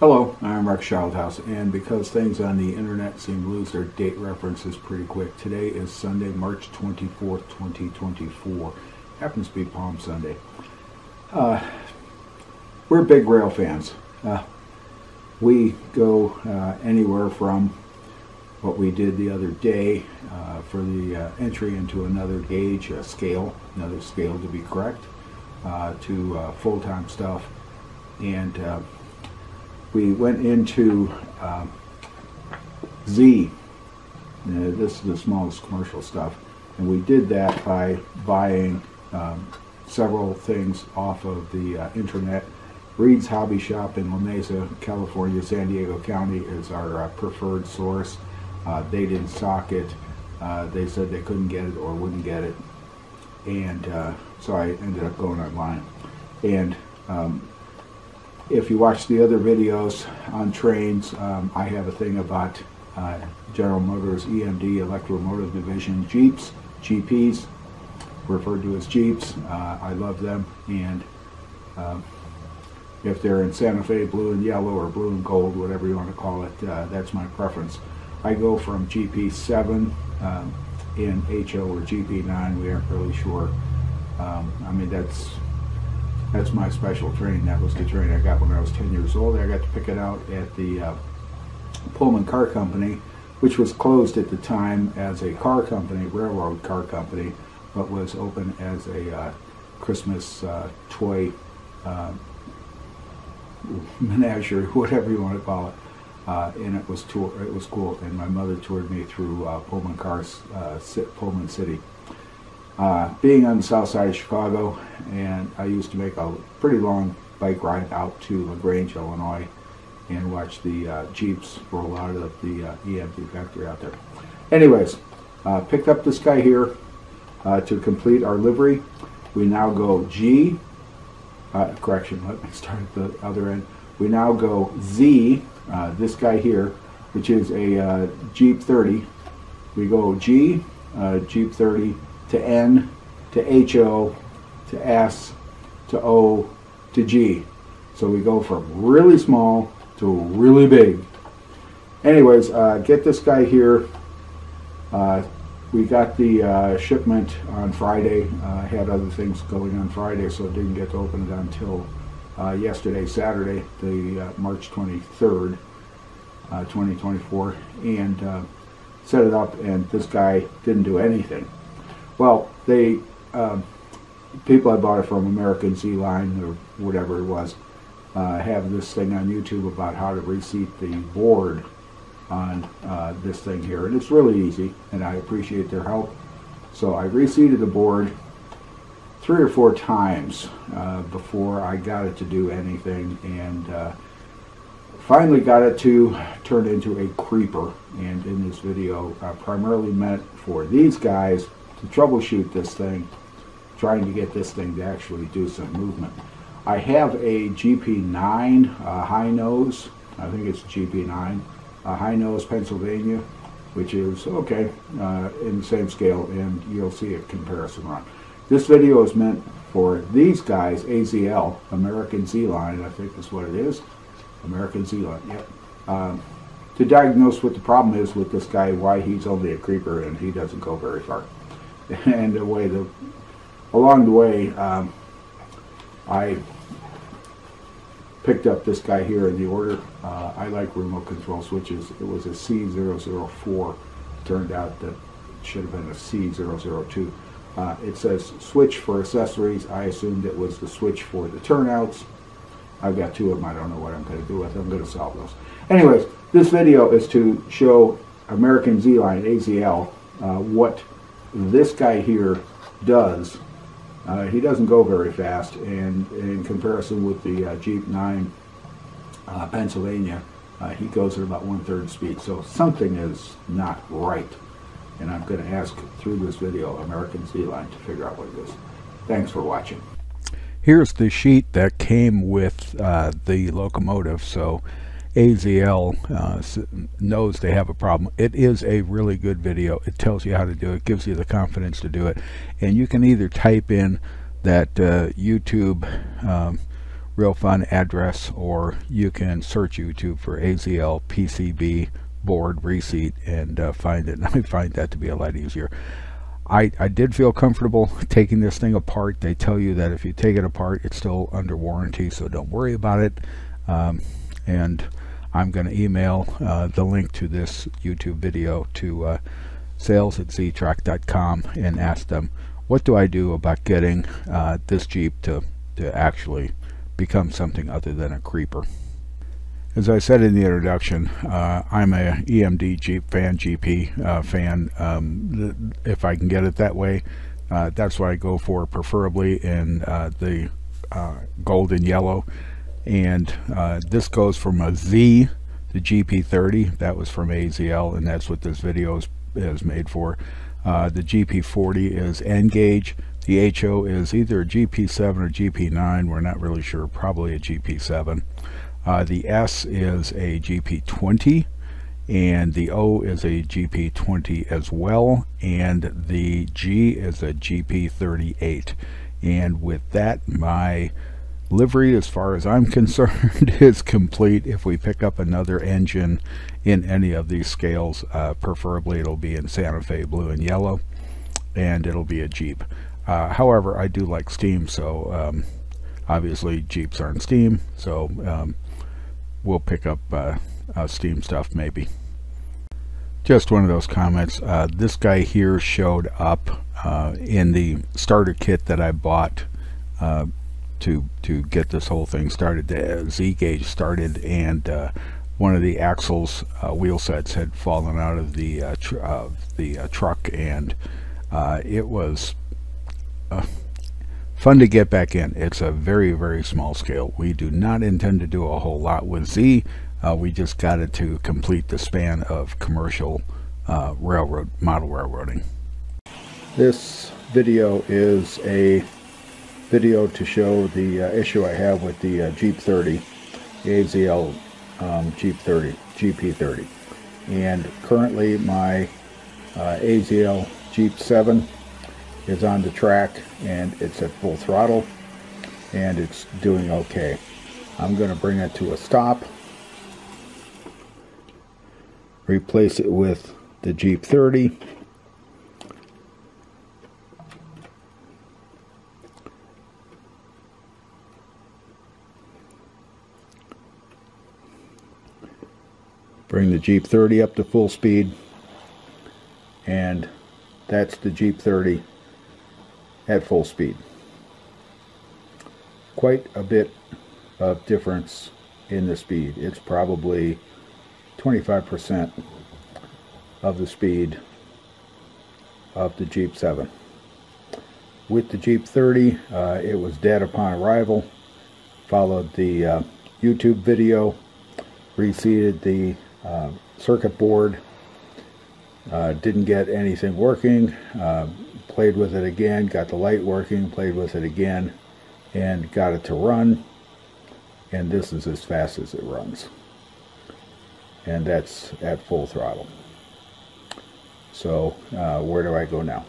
Hello, I'm Rex Childhouse, and because things on the internet seem to lose their date references pretty quick, today is Sunday, March 24th, 2024. Happens to be Palm Sunday. Uh, we're big rail fans. Uh, we go uh, anywhere from what we did the other day uh, for the uh, entry into another gauge, a scale, another scale to be correct, uh, to full-time stuff. And we went into uh, Z. Uh, this is the smallest commercial stuff. And we did that by buying um, several things off of the uh, internet. Reed's Hobby Shop in La Mesa, California, San Diego County is our uh, preferred source. Uh, they didn't stock it. Uh, they said they couldn't get it or wouldn't get it. And so I ended up going online. And um, if you watch the other videos on trains, um, I have a thing about uh, General Motors EMD Electromotive Division Jeeps, GPs, referred to as Jeeps. Uh, I love them, and uh, if they're in Santa Fe blue and yellow or blue and gold, whatever you want to call it, uh, that's my preference. I go from GP7 um, in HO or GP9, we aren't really sure. Um, I mean, that's that's my special train. That was the train I got when I was 10 years old. I got to pick it out at the uh, Pullman Car Company, which was closed at the time as a car company, railroad car company, but was open as a uh, Christmas uh, toy uh, menagerie, whatever you want to call it. Uh, and it was tour, it was cool. And my mother toured me through uh, Pullman cars, Pullman City uh, being on the south side of Chicago, and I used to make a pretty long bike ride out to LaGrange, Illinois, and watch the uh, Jeeps roll out of the uh, EMD factory out there. Anyways, uh, picked up this guy here uh, to complete our livery. We now go G, uh, correction, let me start at the other end. We now go Z, this guy here, which is a Jeep 30. We go G, Jeep 30, to N to HO to S to O to G. So we go from really small to really big. Anyways, uh, get this guy here. Uh, we got the uh, shipment on Friday. I had other things going on Friday, so didn't get to open it until uh, yesterday, Saturday, the uh, March 23rd, uh, 2024, and set it up, and this guy didn't do anything. Well, they um, people I bought it from, American Z Line or whatever it was, uh, have this thing on YouTube about how to reseat the board on uh, this thing here, and it's really easy, and I appreciate their help. So I reseated the board three or four times uh, before I got it to do anything, and uh, finally got it to turn into a creeper. And in this video, primarily meant for these guys to troubleshoot this thing, trying to get this thing to actually do some movement. I have a GP9 uh, high nose, I think it's GP9, a high nose Pennsylvania, which is okay uh, in the same scale, and you'll see a comparison run. This video is meant for these guys, AZL, American Z-Line, I think is what it is. American Z-Line, yep. Um, to diagnose what the problem is with this guy, why he's only a creeper and he doesn't go very far. and the way the along the way um, I picked up this guy here in the order. Uh, I like remote control switches. It was a C004. Turned out that it should have been a C002. Uh, it says switch for accessories. I assumed it was the switch for the turnouts. I've got two of them. I don't know what I'm going to do with them. I'm going to solve those. Anyways, this video is to show American Z-Line, AZL, uh, what this guy here does. Uh, he doesn't go very fast, and in comparison with the uh, Jeep 9 uh, Pennsylvania, uh, he goes at about one-third speed. So something is not right, and I'm going to ask through this video American Z-Line to figure out what it is. Thanks for watching. Here's the sheet that came with uh, the locomotive. So AZL uh, knows they have a problem. It is a really good video. It tells you how to do it, gives you the confidence to do it. And you can either type in that uh, YouTube um, real fun address, or you can search YouTube for AZL PCB board reseat and uh, find it. And I find that to be a lot easier. I, I did feel comfortable taking this thing apart. They tell you that if you take it apart, it's still under warranty, so don't worry about it. Um, and I'm going to email uh, the link to this YouTube video to uh, sales at ztrack.com and ask them, what do I do about getting uh, this Jeep to, to actually become something other than a creeper? As I said in the introduction, uh, I'm a EMD Jeep fan, GP uh, fan. Um, if I can get it that way, uh, that's what I go for, preferably in uh, the uh, gold yellow. And uh, this goes from a Z to GP30. That was from AZL, and that's what this video is, is made for. the GP40 is N gauge. The HO is either a GP7 or GP9. We're not really sure. Probably a GP7. Uh, the S is a GP20 and the O is a GP20 as well and the G is a GP38 and with that my livery as far as I'm concerned is complete if we pick up another engine in any of these scales uh, preferably it'll be in Santa Fe blue and yellow and it'll be a Jeep uh, however I do like steam so um, obviously Jeeps aren't steam so um, we'll pick up uh, uh, Steam stuff maybe. Just one of those comments. Uh, this guy here showed up uh, in the starter kit that I bought uh, to to get this whole thing started. The Z gauge started, and uh, one of the axles wheel sets had fallen out of the tr the truck, and it was fun to get back in. It's a very, very small scale. We do not intend to do a whole lot with Z. Uh, we just got it to complete the span of commercial uh, railroad model railroading. This video is a video to show the uh, issue I have with the uh, Jeep 30, the AZL um, Jeep 30, GP30. And currently my uh, AZL Jeep 7 is on the track and it's at full throttle and it's doing okay. I'm going to bring it to a stop, replace it with the Jeep 30. Bring the Jeep 30 up to full speed and that's the Jeep 30 at full speed. Quite a bit of difference in the speed. It's probably 25% of the speed of the Jeep 7. With the Jeep 30, uh, it was dead upon arrival. Followed the uh, YouTube video, reseated the uh, circuit board, uh, didn't get anything working, uh, played with it again, got the light working, played with it again, and got it to run. And this is as fast as it runs. And that's at full throttle. So uh, where do I go now?